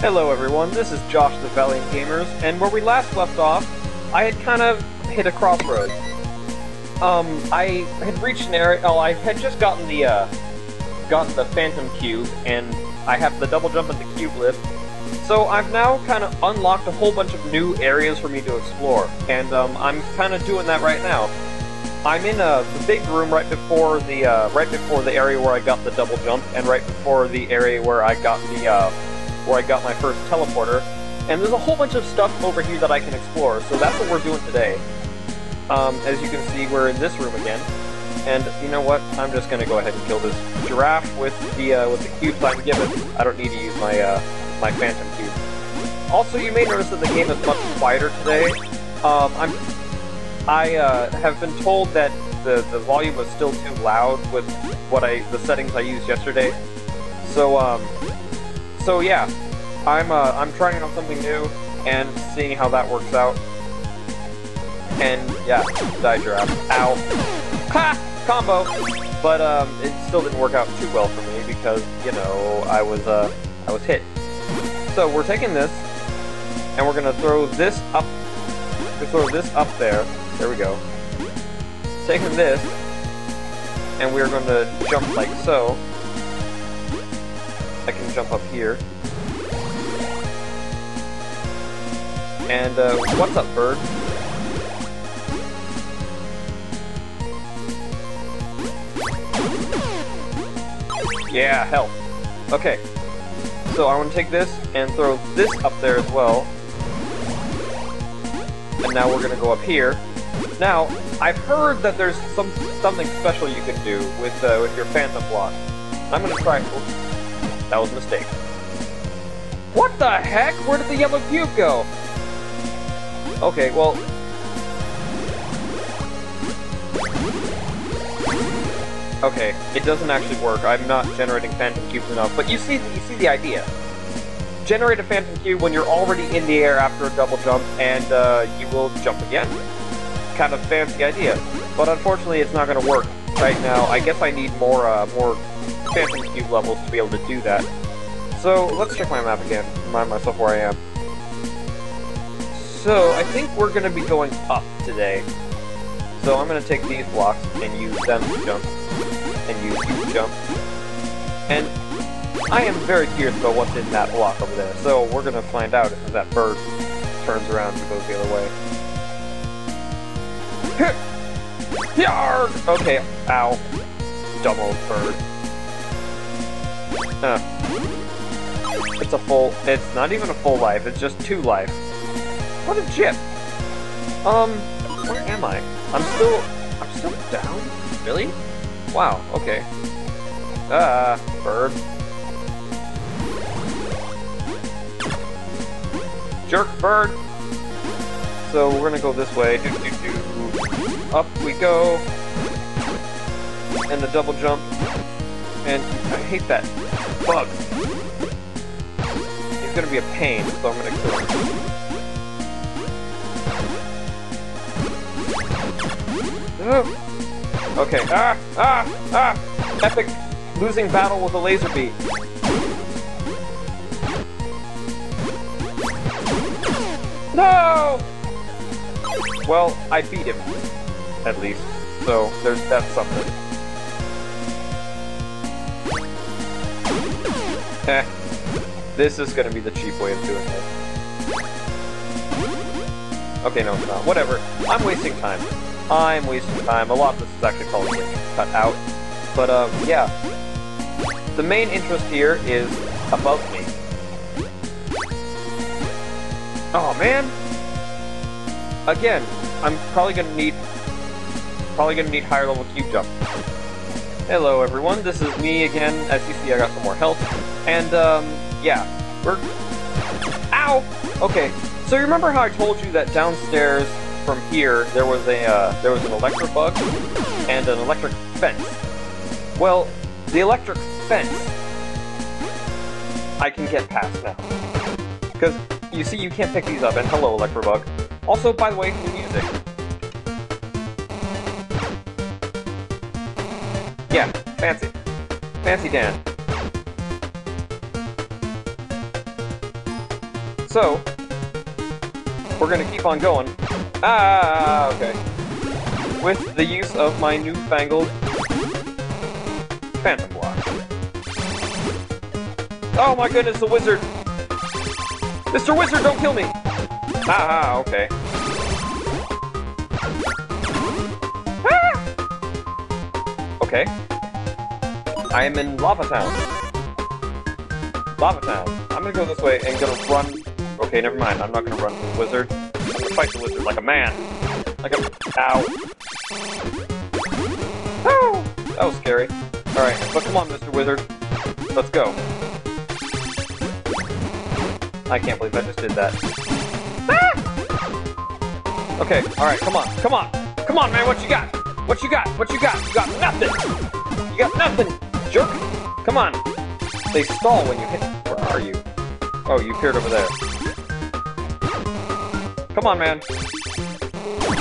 Hello everyone, this is Josh the Valiant Gamers, and where we last left off, I had kind of hit a crossroads. Um, I had reached an area, oh, I had just gotten the, uh, gotten the Phantom Cube, and I have the double jump and the cube lift, so I've now kind of unlocked a whole bunch of new areas for me to explore, and um, I'm kind of doing that right now. I'm in uh, the big room right before the uh, right before the area where I got the double jump, and right before the area where I got the uh, where I got my first teleporter. And there's a whole bunch of stuff over here that I can explore, so that's what we're doing today. Um, as you can see, we're in this room again, and you know what? I'm just gonna go ahead and kill this giraffe with the uh, with the cubes I'm given. I don't need to use my uh, my phantom cube. Also, you may notice that the game is much quieter today. Um, I'm I uh, have been told that the, the volume was still too loud with what I the settings I used yesterday. So um, so yeah, I'm uh, I'm trying out something new and seeing how that works out. And yeah, die giraffe. Ow. Ha! Combo! But um, it still didn't work out too well for me because, you know, I was uh I was hit. So we're taking this and we're gonna throw this up we throw this up there there we go. Taking this, and we're going to jump like so. I can jump up here. And, uh, what's up, bird? Yeah, health. Okay. So I want to take this and throw this up there as well. And now we're going to go up here. Now, I've heard that there's some something special you can do with uh, with your Phantom Block. I'm gonna try. Oops, that was a mistake. What the heck? Where did the yellow cube go? Okay, well. Okay, it doesn't actually work. I'm not generating Phantom Cubes enough, but you see, you see the idea. Generate a Phantom Cube when you're already in the air after a double jump, and uh, you will jump again kind of fancy idea. But unfortunately, it's not going to work right now. I guess I need more, uh, more Phantom Cube levels to be able to do that. So, let's check my map again, remind myself where I am. So, I think we're going to be going up today. So I'm going to take these blocks and use them to jump. And use to jump. And I am very curious about what's in that block over there. So we're going to find out if that bird turns around and goes the other way. Yarg! Okay, ow. Dumb old bird. Huh. It's a full... It's not even a full life, it's just two life. What a jip! Um, where am I? I'm still... I'm still down? Really? Wow, okay. Ah, bird. Jerk bird! So we're gonna go this way. Do, do, do. Up we go. And the double jump. And I hate that bug. He's gonna be a pain, so I'm gonna kill him. Okay. Ah! Ah! Ah! Epic losing battle with a laser beam. No! Well, I beat him at least. So there's that's something. Eh. This is gonna be the cheap way of doing it. Okay, no, it's not. Whatever. I'm wasting time. I'm wasting time. A lot of this is actually probably cut out. But, um, yeah. The main interest here is above me. Oh, man! Again, I'm probably gonna need probably gonna need higher level cube jump. Hello everyone, this is me again. As you see, I got some more health. And, um, yeah. We're... Ow! Okay, so you remember how I told you that downstairs from here, there was a, uh, there was an electric bug and an electric fence. Well, the electric fence I can get past now. Because, you see, you can't pick these up, and hello, electric Electrobug. Also, by the way, new music. Yeah, fancy. Fancy Dan. So, we're gonna keep on going. Ah, okay. With the use of my newfangled Phantom Block. Oh my goodness, the wizard! Mr. Wizard, don't kill me! Ah, okay. Ah! Okay. I am in Lava Town. Lava Town. I'm gonna go this way and gonna run. Okay, never mind. I'm not gonna run from the wizard. I'm gonna fight the wizard like a man. Like a. Ow. Oh! That was scary. Alright, but come on, Mr. Wizard. Let's go. I can't believe I just did that. Ah! Okay, alright, come on, come on! Come on, man, what you got? What you got? What you got? You got nothing! You got nothing, jerk! Come on! They stall when you hit... Where are you? Oh, you appeared over there. Come on, man.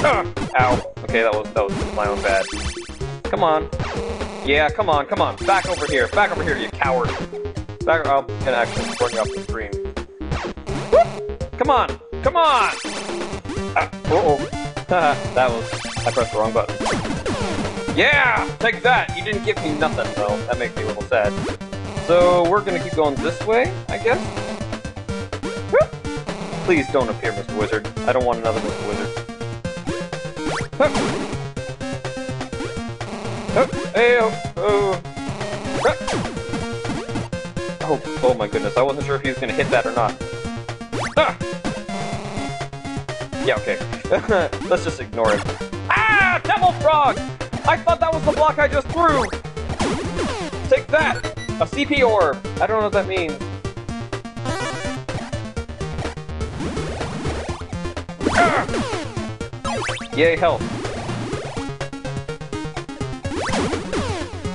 Ah! Ow. Okay, that was, that was my own bad. Come on. Yeah, come on, come on. Back over here. Back over here, you coward. Back. I'm gonna actually off the screen. Come on! Come on! Ah, uh oh. that was. I pressed the wrong button. Yeah! Take that! You didn't give me nothing, though. That makes me a little sad. So, we're gonna keep going this way, I guess? Please don't appear, Mr. Wizard. I don't want another Mr. Wizard. Oh, oh. my goodness, I wasn't sure if he was gonna hit that or not. Ah! Yeah, okay. Let's just ignore it. Ah! Devil Frog! I thought that was the block I just threw! Take that! A CP orb! I don't know what that means. Yay, health.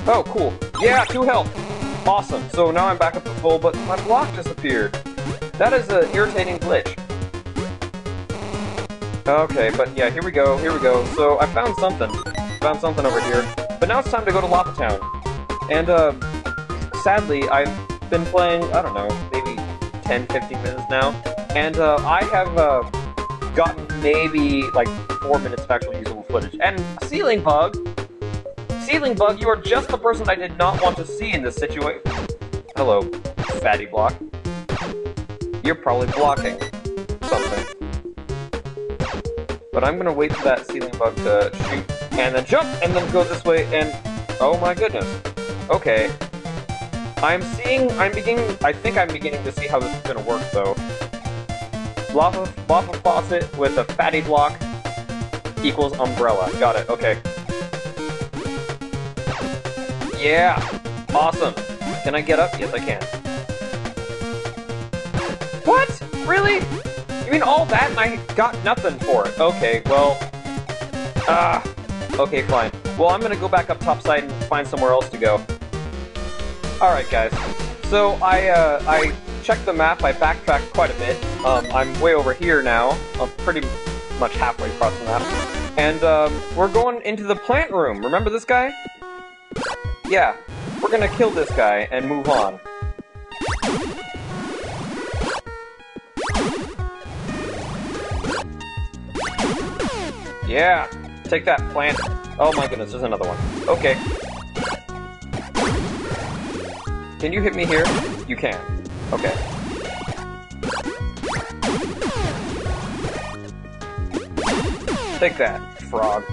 Oh, cool. Yeah, two health. Awesome. So now I'm back up to full, but my block disappeared. That is an irritating glitch. Okay, but yeah, here we go, here we go. So I found something. Found something over here. But now it's time to go to Lava Town. And, uh, sadly, I've been playing, I don't know, maybe 10, 15 minutes now. And, uh, I have, uh, gotten maybe, like, 4 minutes of actual usable footage. And Ceiling Bug Ceiling Bug, you are just the person I did not want to see in this situation. Hello, fatty block. You're probably blocking something. But I'm gonna wait for that ceiling bug to shoot, and then jump, and then go this way, and... Oh my goodness. Okay. I'm seeing... I'm beginning... I think I'm beginning to see how this is gonna work, though. Lava, lava faucet with a fatty block equals umbrella. Got it, okay. Yeah! Awesome! Can I get up? Yes, I can. What? Really? You mean all that and I got nothing for it? Okay, well... Ah! Okay, fine. Well, I'm gonna go back up topside and find somewhere else to go. Alright, guys. So, I, uh, I checked the map, I backtracked quite a bit. Um, I'm way over here now. I'm pretty much halfway across the map. And, um, we're going into the plant room. Remember this guy? Yeah, we're gonna kill this guy and move on. Yeah! Take that plant. Oh my goodness, there's another one. Okay. Can you hit me here? You can. Okay. Take that, frog.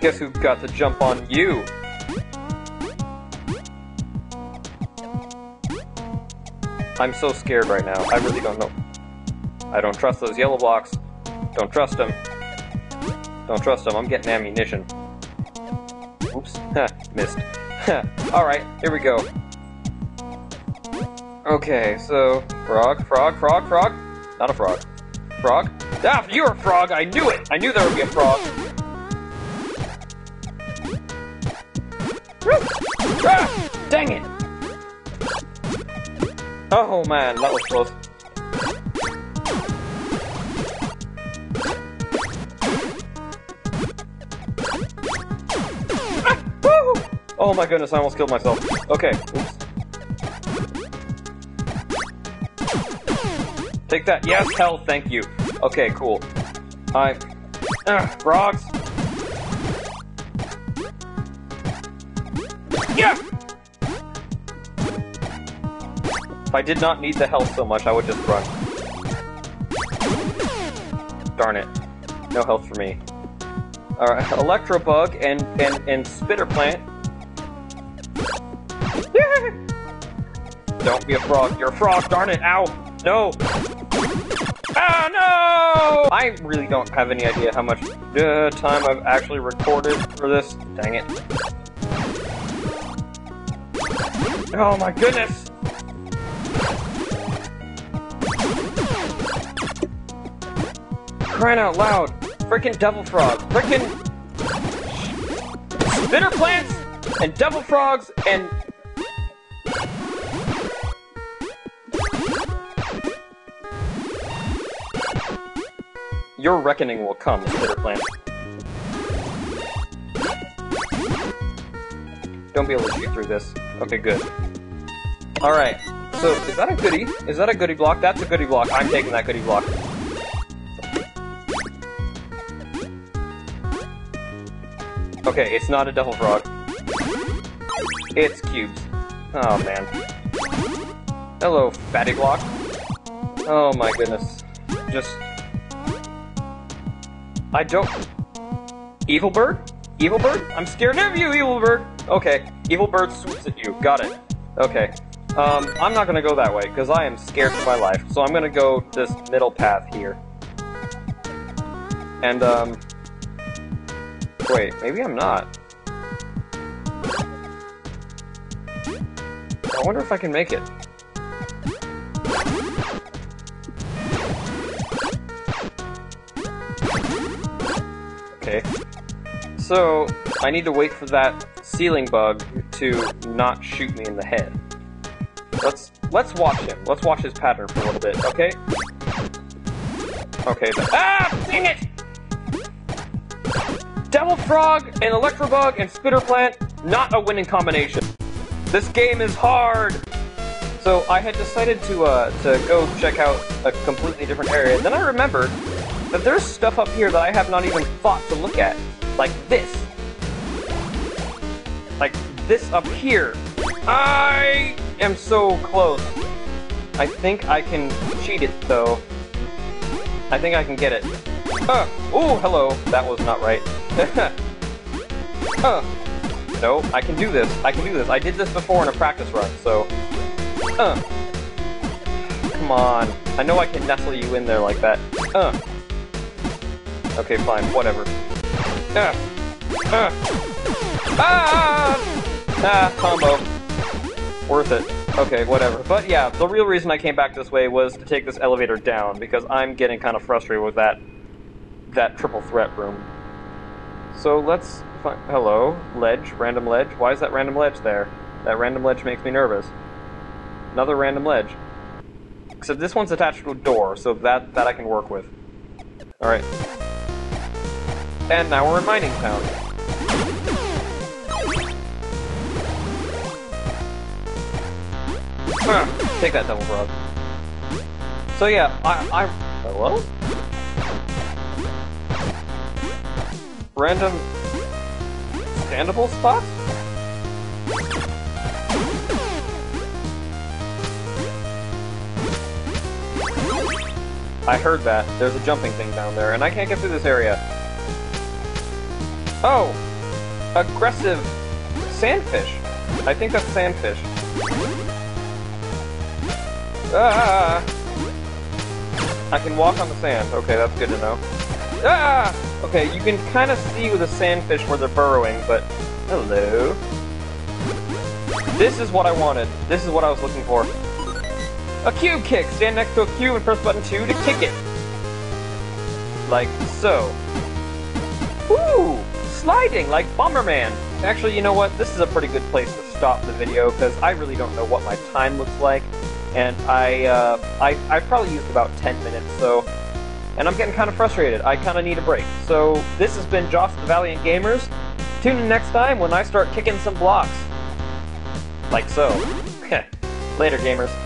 Guess who got the jump on you? I'm so scared right now. I really don't know. I don't trust those yellow blocks. Don't trust them. Don't trust them. I'm getting ammunition. Oops. Missed. Alright, here we go. Okay, so... Frog, frog, frog, frog. Not a frog. Frog? Ah, you're a frog! I knew it! I knew there would be a frog! ah, dang it! Oh man, that was close. Ah, oh my goodness, I almost killed myself. Okay, oops. Take that. Yes, hell, thank you. Okay, cool. I... Ugh, frogs! Yeah! If I did not need the health so much, I would just run. Darn it. No health for me. Alright, Electrobug and, and, and Spitter Plant. Don't be a frog. You're a frog, darn it. Ow! No! Ah, no! I really don't have any idea how much uh, time I've actually recorded for this. Dang it. Oh my goodness! Crying out loud! Frickin' devil frog! Frickin' spitter plants and devil frogs and Your reckoning will come, spitter plant. Don't be able to shoot through this. Okay, good. Alright, so is that a goodie? Is that a goodie block? That's a goodie block. I'm taking that goodie block. Okay, it's not a devil frog. It's cubes. Oh, man. Hello, fatty block. Oh my goodness. Just... I don't... Evil Bird? Evil Bird? I'm scared of you, Evil Bird! Okay, Evil Bird swoops at you. Got it. Okay. Um, I'm not gonna go that way, because I am scared for my life. So I'm gonna go this middle path here. And, um... Wait, maybe I'm not. I wonder if I can make it. So, I need to wait for that ceiling bug to not shoot me in the head. Let's let's watch him. Let's watch his pattern for a little bit, okay? Okay, ah! Dang it! Devil Frog and Electrobug and Spitter Plant, not a winning combination. This game is hard! So I had decided to, uh, to go check out a completely different area, and then I remembered there's stuff up here that I have not even thought to look at. Like this. Like this up here. I am so close. I think I can cheat it, though. I think I can get it. Uh, oh, hello. That was not right. uh, no, I can do this. I can do this. I did this before in a practice run, so... Uh. Come on. I know I can nestle you in there like that. Uh. Okay, fine. Whatever. Uh. Uh. Ah! Ah, combo. Worth it. Okay, whatever. But yeah, the real reason I came back this way was to take this elevator down, because I'm getting kind of frustrated with that that triple threat room. So let's find... Hello? Ledge? Random ledge? Why is that random ledge there? That random ledge makes me nervous. Another random ledge. Except this one's attached to a door, so that, that I can work with. Alright. And now we're in Mining Town. Ah, take that, Devil Frog. So yeah, I, I... Hello? Random... Standable spot? I heard that. There's a jumping thing down there, and I can't get through this area. Oh! Aggressive sandfish. I think that's sandfish. Ah! I can walk on the sand. Okay, that's good to know. Ah! Okay, you can kind of see with the sandfish where they're burrowing, but... Hello? This is what I wanted. This is what I was looking for. A cube kick! Stand next to a cube and press button 2 to kick it. Like so. Sliding, like Bomberman! Actually, you know what? This is a pretty good place to stop the video, because I really don't know what my time looks like. And I, uh, I, I probably used about 10 minutes, so and I'm getting kind of frustrated. I kind of need a break. So this has been Josh the Valiant Gamers. Tune in next time when I start kicking some blocks. Like so. Later, gamers.